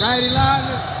right, Elijah?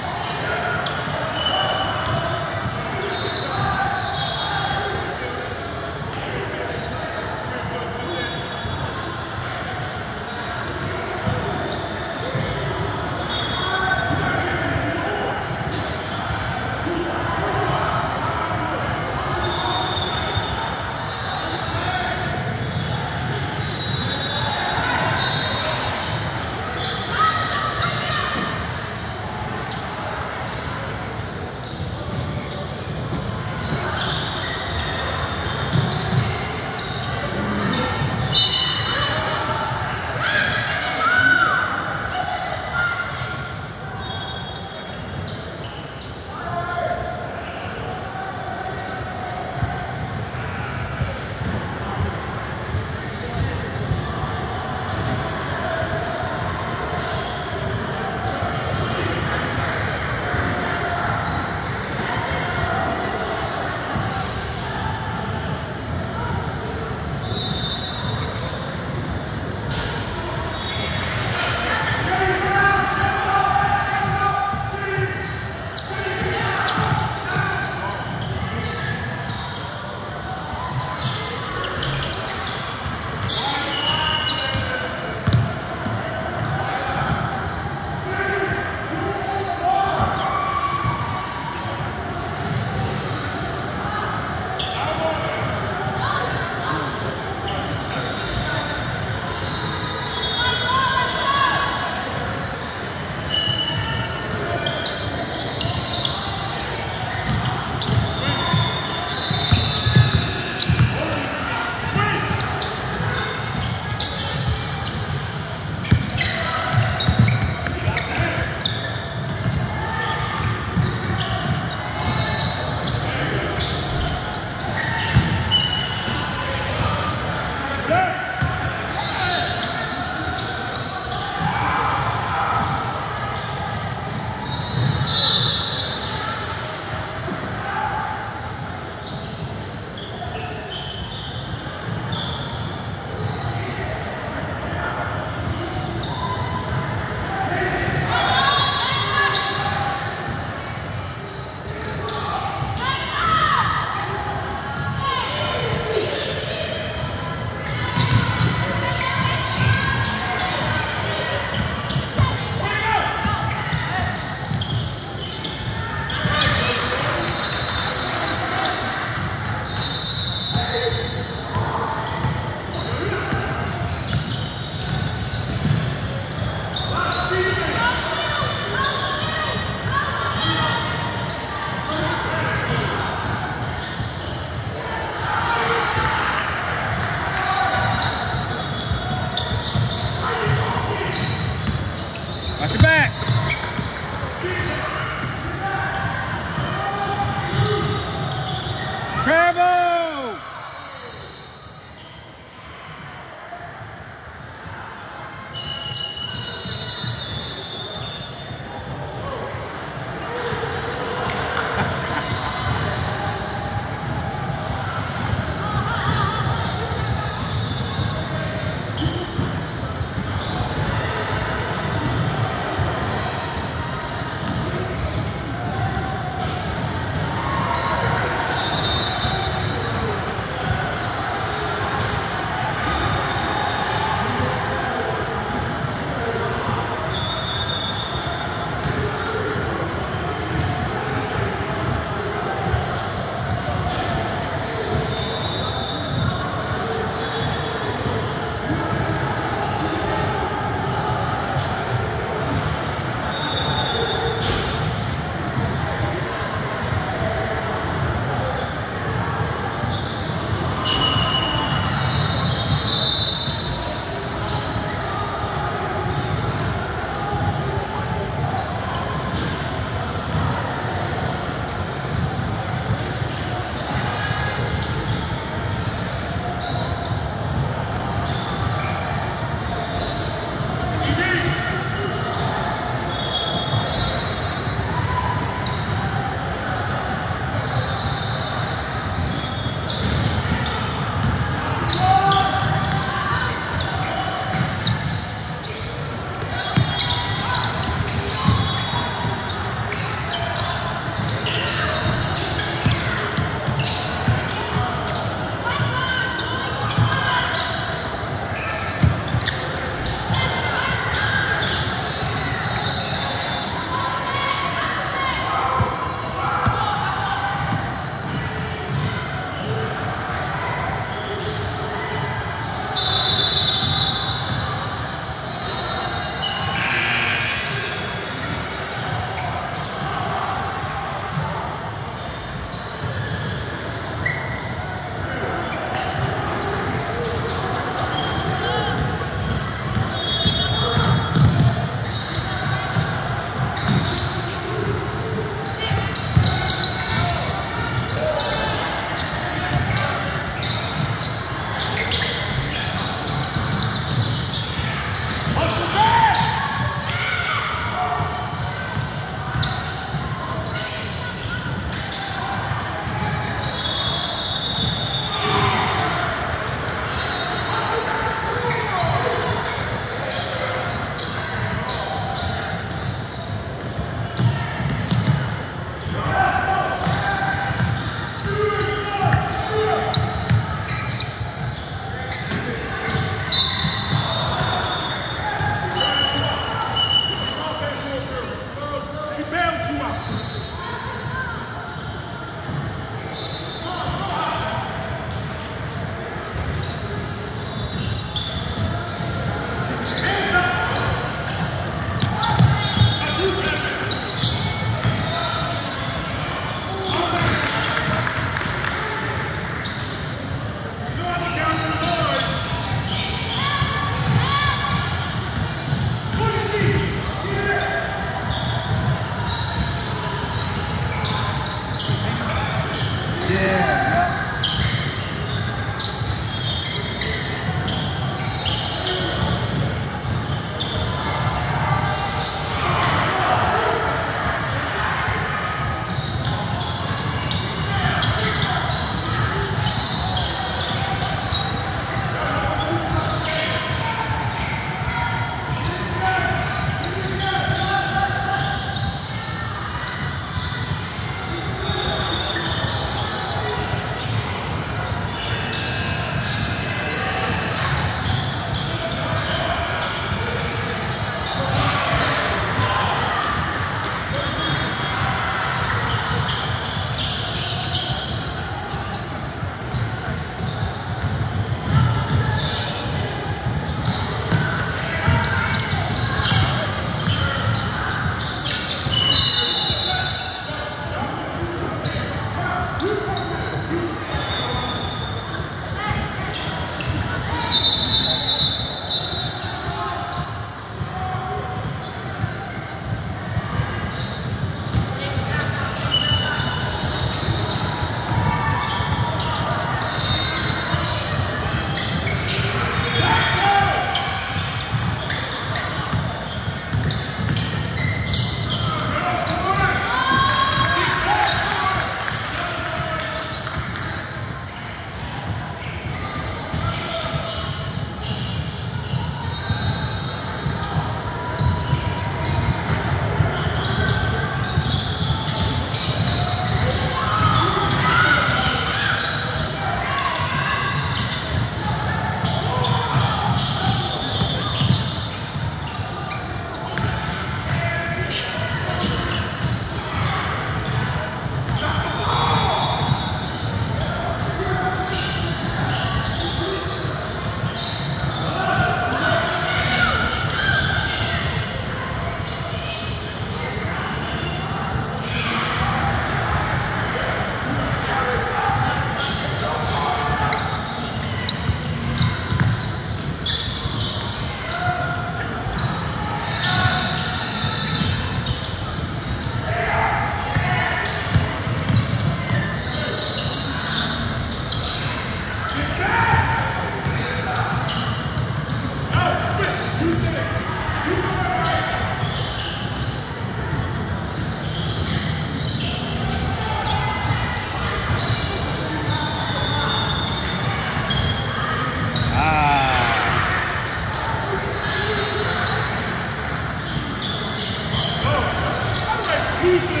Peace.